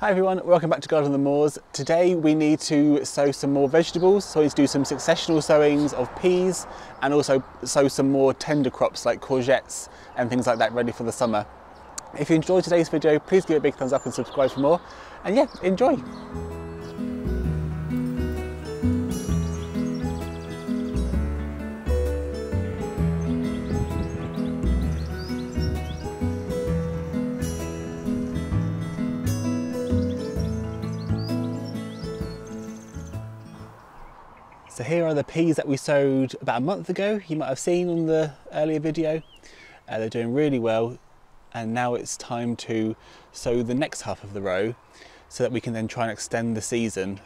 Hi everyone, welcome back to Garden on the Moors. Today we need to sow some more vegetables, so we need to do some successional sowings of peas and also sow some more tender crops like courgettes and things like that ready for the summer. If you enjoyed today's video, please give it a big thumbs up and subscribe for more. And yeah, enjoy! So here are the peas that we sowed about a month ago. You might have seen on the earlier video. Uh, they're doing really well and now it's time to sow the next half of the row so that we can then try and extend the season.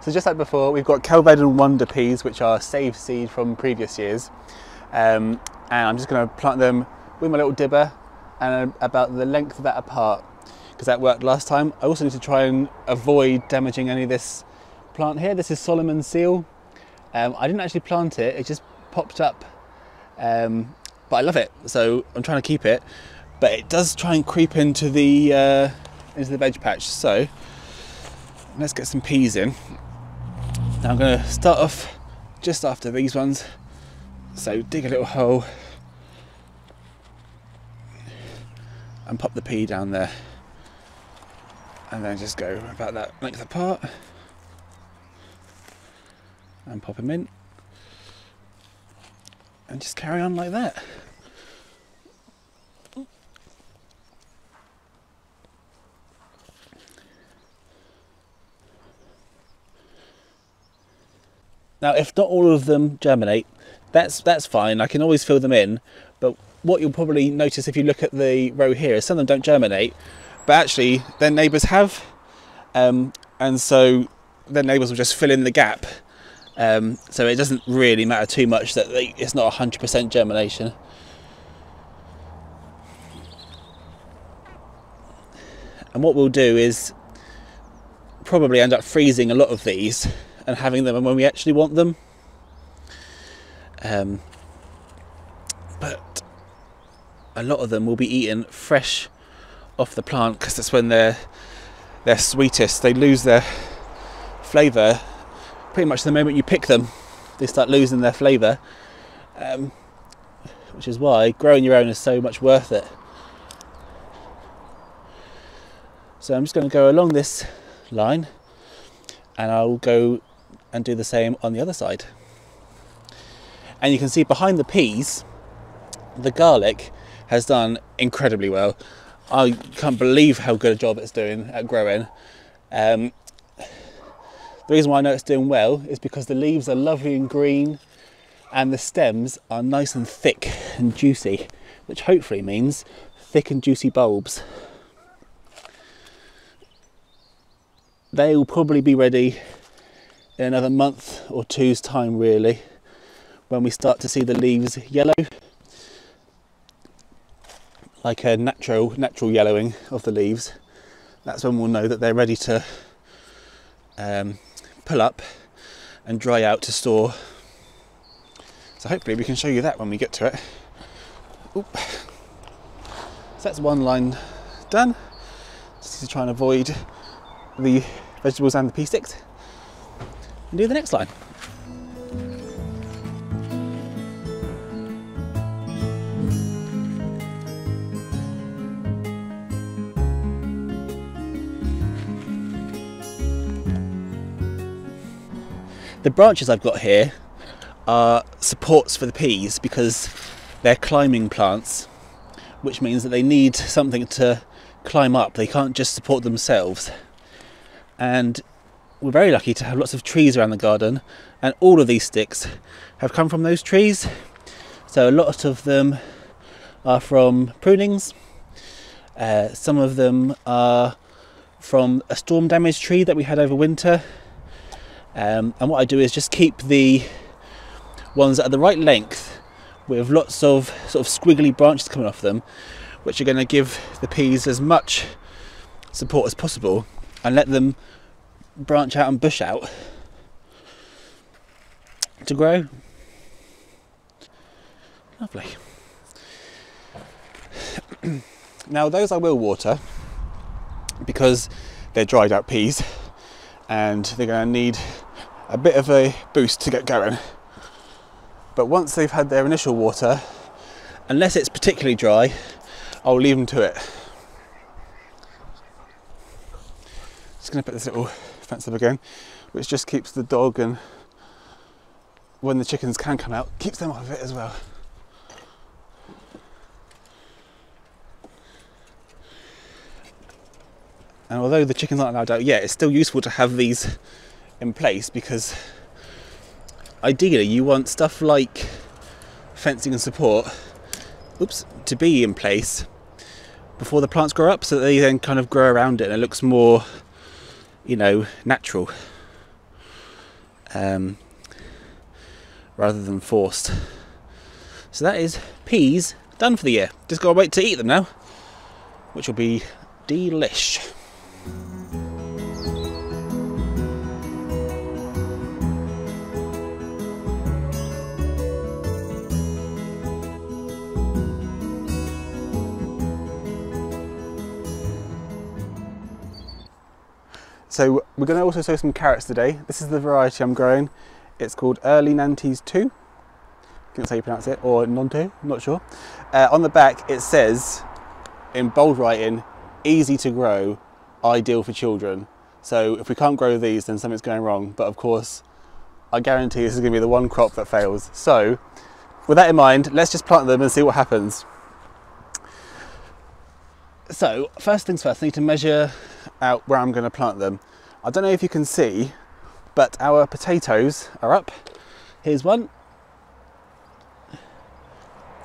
So just like before, we've got Kelvedon Wonder peas, which are saved seed from previous years. Um, and I'm just gonna plant them with my little dibber and about the length of that apart because that worked last time. I also need to try and avoid damaging any of this plant here. This is Solomon seal. Um, I didn't actually plant it, it just popped up. Um, but I love it, so I'm trying to keep it. But it does try and creep into the uh, into the veg patch. So let's get some peas in. Now I'm going to start off just after these ones. So dig a little hole and pop the pea down there and then just go about that length apart and pop them in and just carry on like that. Now, if not all of them germinate, that's that's fine. I can always fill them in. But what you'll probably notice if you look at the row here is some of them don't germinate, but actually their neighbours have, um, and so their neighbours will just fill in the gap. Um, so it doesn't really matter too much that they, it's not 100% germination. And what we'll do is probably end up freezing a lot of these and having them when we actually want them. Um, but a lot of them will be eaten fresh off the plant because that's when they're they're sweetest. They lose their flavour pretty much the moment you pick them. They start losing their flavour, um, which is why growing your own is so much worth it. So I'm just going to go along this line and I'll go and do the same on the other side. And you can see behind the peas, the garlic has done incredibly well. I can't believe how good a job it's doing at growing. Um, the reason why I know it's doing well is because the leaves are lovely and green and the stems are nice and thick and juicy, which hopefully means thick and juicy bulbs. They will probably be ready in another month or two's time really when we start to see the leaves yellow like a natural natural yellowing of the leaves. That's when we'll know that they're ready to um, pull up and dry out to store. So hopefully we can show you that when we get to it. Oop. so that's one line done. Just to try and avoid the vegetables and the pea sticks and do the next line. The branches I've got here are supports for the peas because they're climbing plants, which means that they need something to climb up. They can't just support themselves. And we're very lucky to have lots of trees around the garden and all of these sticks have come from those trees so a lot of them are from prunings uh, some of them are from a storm damaged tree that we had over winter um, and what I do is just keep the ones that are the right length with lots of sort of squiggly branches coming off them which are going to give the peas as much support as possible and let them branch out and bush out to grow. Lovely. Now those I will water because they're dried out peas and they're going to need a bit of a boost to get going. But once they've had their initial water, unless it's particularly dry, I'll leave them to it. Just going to put this little fence up again, which just keeps the dog and when the chickens can come out, keeps them off of it as well. And although the chickens aren't allowed out yet, it's still useful to have these in place because ideally you want stuff like fencing and support oops, to be in place before the plants grow up so they then kind of grow around it and it looks more, you know, natural um, rather than forced. So that is peas done for the year. Just gotta wait to eat them now, which will be delish. So we're going to also sow some carrots today. This is the variety I'm growing. It's called Early Nantes 2. I think that's how you pronounce it, or Nantes, I'm not sure. Uh, on the back it says, in bold writing, easy to grow, ideal for children. So if we can't grow these, then something's going wrong. But of course, I guarantee this is going to be the one crop that fails. So with that in mind, let's just plant them and see what happens. So first things first, I need to measure out where I'm going to plant them. I don't know if you can see, but our potatoes are up. Here's one,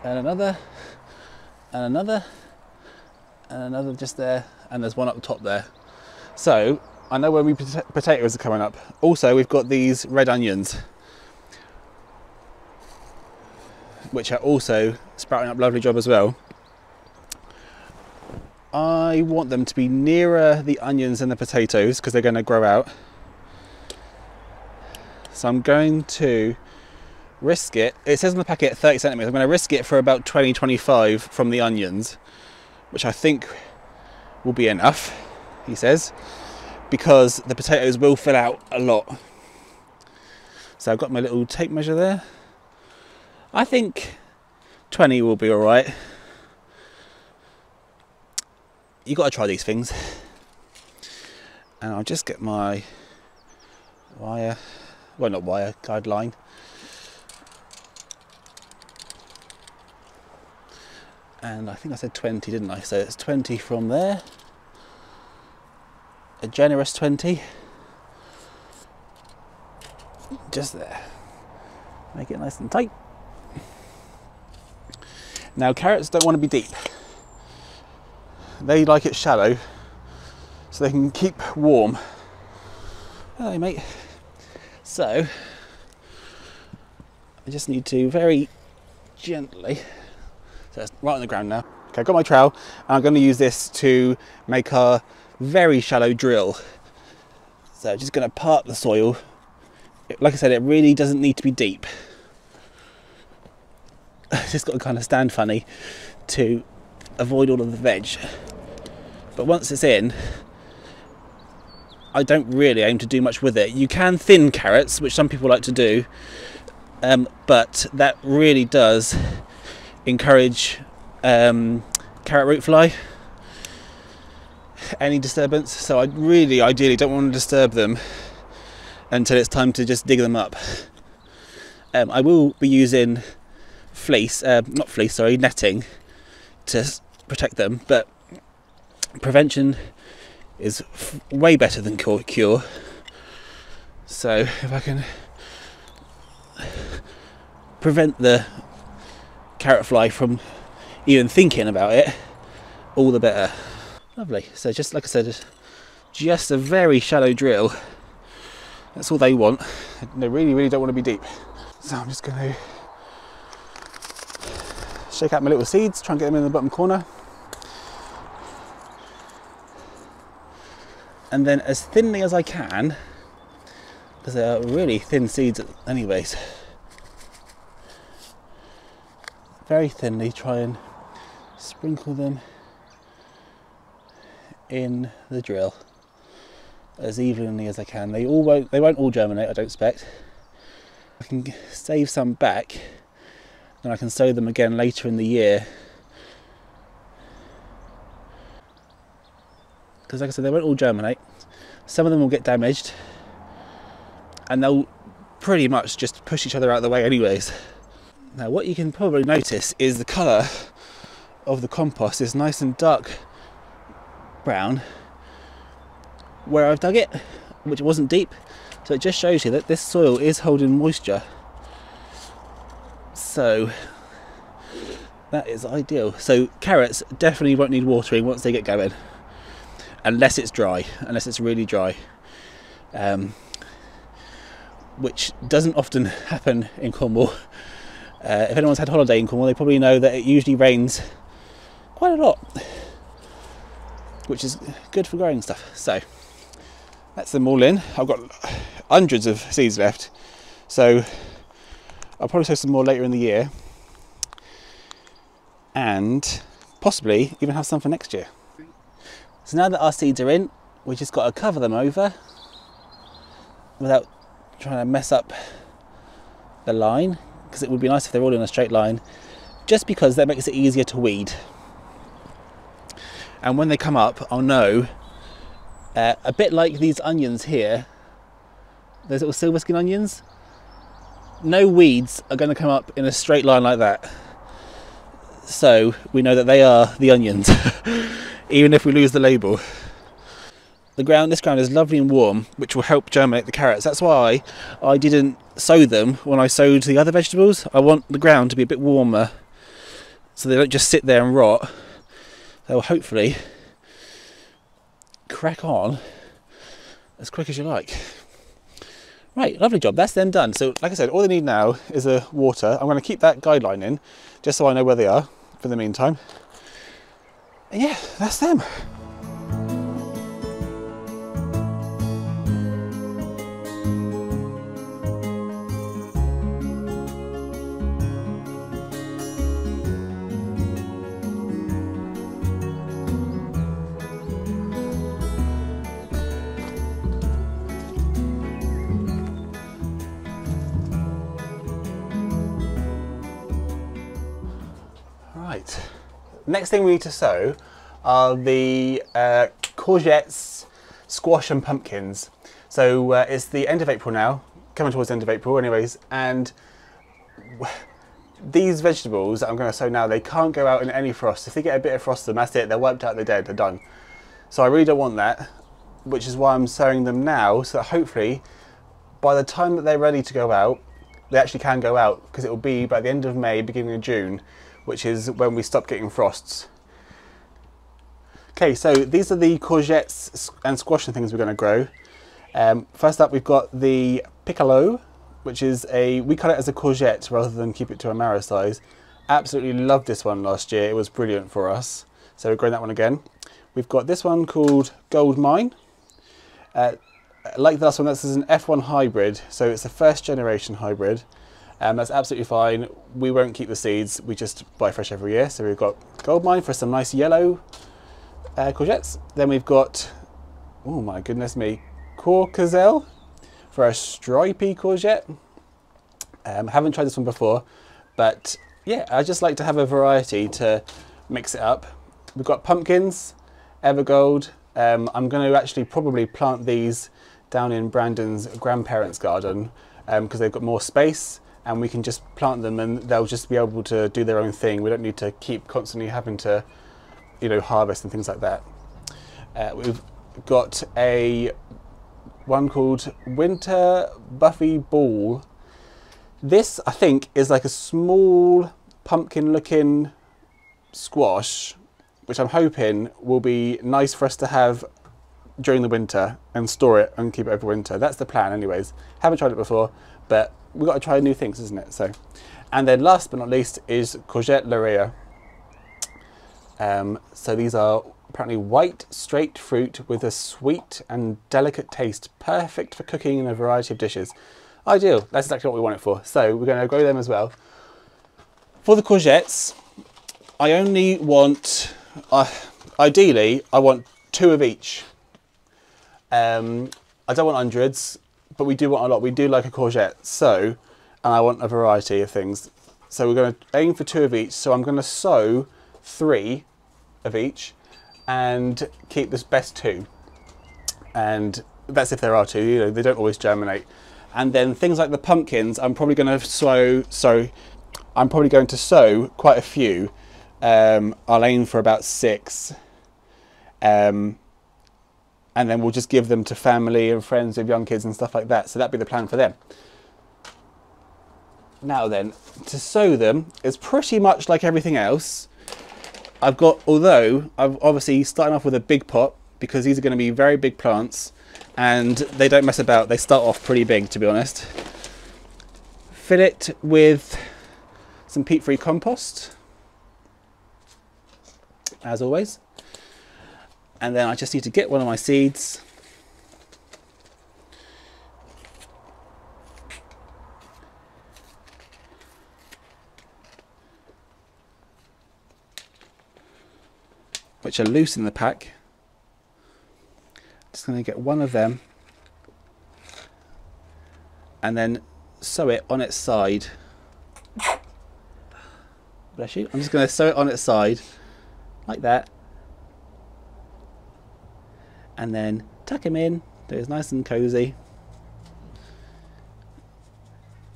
and another, and another, and another just there, and there's one up the top there. So I know where my potatoes are coming up. Also, we've got these red onions, which are also sprouting up lovely job as well. I want them to be nearer the onions and the potatoes because they're going to grow out. So I'm going to risk it. It says on the packet 30 centimeters. I'm going to risk it for about 20 25 from the onions, which I think will be enough, he says, because the potatoes will fill out a lot. So I've got my little tape measure there. I think 20 will be all right you got to try these things. And I'll just get my wire, well not wire, guideline. And I think I said 20, didn't I? So it's 20 from there. A generous 20. Just there. Make it nice and tight. Now carrots don't want to be deep they like it shallow so they can keep warm. Hello, mate. So, I just need to very gently, so it's right on the ground now. Okay, I've got my trowel and I'm going to use this to make a very shallow drill. So just going to part the soil. Like I said, it really doesn't need to be deep. It's just got to kind of stand funny to avoid all of the veg. But once it's in, I don't really aim to do much with it. You can thin carrots, which some people like to do, um, but that really does encourage um, carrot root fly. Any disturbance, so I really ideally don't want to disturb them until it's time to just dig them up. Um, I will be using fleece, uh, not fleece, sorry, netting to protect them, but prevention is way better than cure. So if I can prevent the carrot fly from even thinking about it, all the better. Lovely. So just like I said, just a very shallow drill. That's all they want. They really, really don't want to be deep. So I'm just going to shake out my little seeds, try and get them in the bottom corner. And then as thinly as I can, because they are really thin seeds anyways, very thinly try and sprinkle them in the drill as evenly as I can. They all won't they won't all germinate, I don't expect. I can save some back and I can sow them again later in the year. Because like I said, they won't all germinate. Some of them will get damaged and they'll pretty much just push each other out of the way anyways. Now what you can probably notice is the colour of the compost is nice and dark brown where I've dug it, which wasn't deep. So it just shows you that this soil is holding moisture. So that is ideal. So carrots definitely won't need watering once they get going, unless it's dry, unless it's really dry, um, which doesn't often happen in Cornwall. Uh, if anyone's had holiday in Cornwall, they probably know that it usually rains quite a lot, which is good for growing stuff. So that's them all in. I've got hundreds of seeds left, so I'll probably sow some more later in the year, and possibly even have some for next year. So now that our seeds are in, we just got to cover them over without trying to mess up the line because it would be nice if they're all in a straight line just because that makes it easier to weed. And when they come up I'll know uh, a bit like these onions here those little silver skin onions no weeds are going to come up in a straight line like that. So we know that they are the onions even if we lose the label the ground this ground is lovely and warm which will help germinate the carrots that's why I didn't sow them when I sowed the other vegetables I want the ground to be a bit warmer so they don't just sit there and rot they'll hopefully crack on as quick as you like. Right, lovely job. That's them done. So, like I said, all they need now is a water. I'm going to keep that guideline in just so I know where they are for the meantime. Yeah, that's them. Next thing we need to sow are the uh, courgettes, squash and pumpkins. So uh, it's the end of April now, coming towards the end of April anyways, and these vegetables that I'm going to sow now, they can't go out in any frost. If they get a bit of frost them, that's it, they're wiped out, they're dead, they're done. So I really don't want that, which is why I'm sowing them now, so that hopefully by the time that they're ready to go out, they actually can go out, because it will be by the end of May, beginning of June, which is when we stop getting frosts. Okay, so these are the courgettes and squash and things we're going to grow. Um, first up, we've got the piccolo, which is a, we cut it as a courgette rather than keep it to a marrow size. Absolutely loved this one last year. It was brilliant for us. So we're growing that one again. We've got this one called Gold Mine. Uh, like the last one, this is an F1 hybrid. So it's a first generation hybrid. Um, that's absolutely fine. We won't keep the seeds. We just buy fresh every year. So we've got Goldmine for some nice yellow uh, courgettes. Then we've got, oh my goodness me, Courcourzelle for a stripy courgette. Um, haven't tried this one before, but yeah, I just like to have a variety to mix it up. We've got pumpkins, Evergold. Um, I'm going to actually probably plant these down in Brandon's grandparents' garden because um, they've got more space and we can just plant them and they'll just be able to do their own thing. We don't need to keep constantly having to, you know, harvest and things like that. Uh, we've got a one called Winter Buffy Ball. This, I think, is like a small pumpkin looking squash, which I'm hoping will be nice for us to have during the winter and store it and keep it over winter. That's the plan anyways. Haven't tried it before, but we've got to try new things, isn't it? So, and then last but not least is courgette Lorea. Um, so these are apparently white, straight fruit with a sweet and delicate taste, perfect for cooking in a variety of dishes. Ideal. That's exactly what we want it for. So we're going to grow them as well. For the courgettes, I only want, uh, ideally, I want two of each. Um, I don't want hundreds, but we do want a lot. We do like a courgette, so, and I want a variety of things. So we're going to aim for two of each. So I'm going to sow three of each and keep this best two. And that's if there are two, you know, they don't always germinate. And then things like the pumpkins, I'm probably going to sow, so I'm probably going to sow quite a few. Um, I'll aim for about six. Um, and then we'll just give them to family and friends with young kids and stuff like that. So that'd be the plan for them. Now then, to sow them is pretty much like everything else. I've got, although I've obviously starting off with a big pot because these are going to be very big plants and they don't mess about. They start off pretty big, to be honest. Fill it with some peat-free compost, as always. And then I just need to get one of my seeds. Which are loose in the pack. Just going to get one of them and then sow it on its side. Bless you. I'm just going to sow it on its side like that and then tuck him in so it's nice and cozy.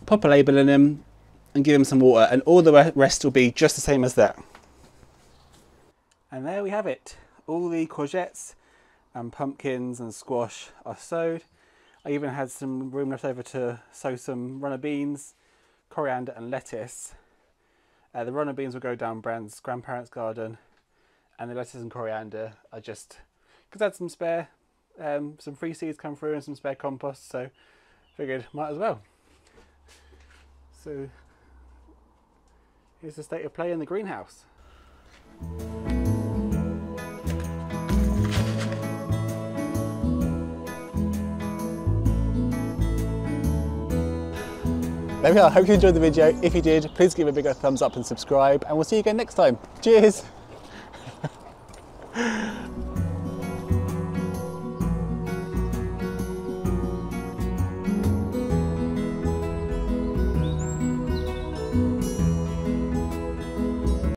Pop a label in him and give him some water and all the rest will be just the same as that. And there we have it. All the courgettes and pumpkins and squash are sowed. I even had some room left over to sow some runner beans, coriander and lettuce. Uh, the runner beans will go down Brand's grandparents' garden and the lettuce and coriander are just because I had some spare, um, some free seeds come through and some spare compost, so figured might as well. So here's the state of play in the greenhouse. There we are, hope you enjoyed the video. If you did, please give a big thumbs up and subscribe and we'll see you again next time. Cheers!